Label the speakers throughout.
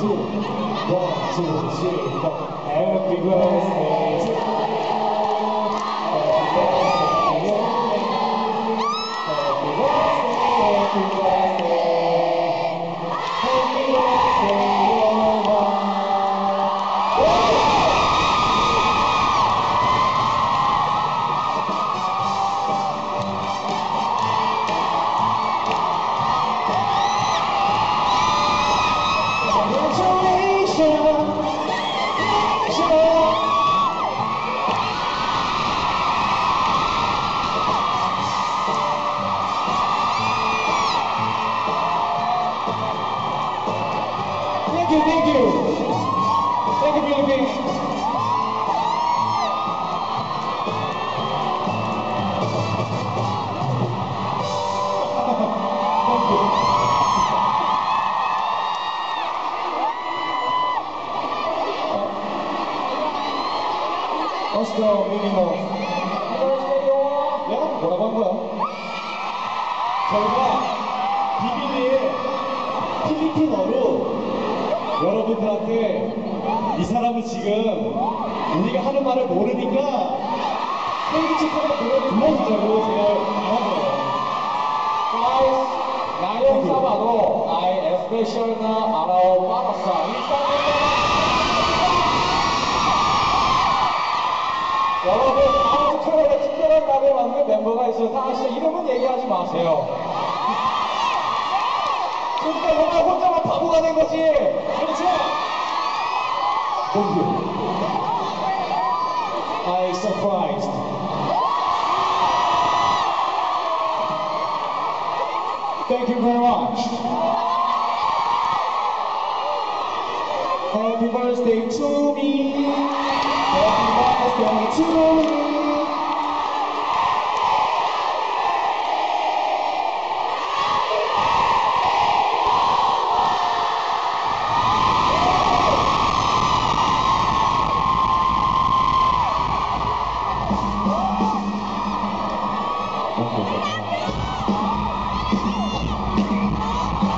Speaker 1: two, one, two, three, four. Happy birthday. Thank you, thank you. Thank you, Philippines. Thank you. Go, 미니모. 야, 뭐라고 한 거야? 저희가 비비비에 필리핀어로 여러분들한테 이 사람은 지금 우리가 하는 말을 모르니까 생일 축하의 노래를 불러주자고 제가 거예요.
Speaker 2: Guys, ay espesyal na araw para sa isang 여러분, 토요일에 특별한 날에 만든 멤버가 있어서 다 아시죠? 이름은 얘기하지 마세요. 혼자만 바보가 된 거지. 그렇죠?
Speaker 1: Thank you. I surprised. Thank you very much. Happy birthday to me. Happy birthday to me.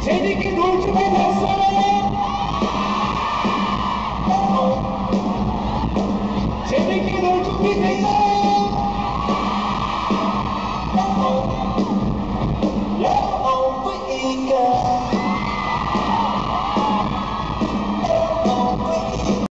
Speaker 1: 재밌게 놀 준비 됐어요? 재밌게 놀 준비 됐어요?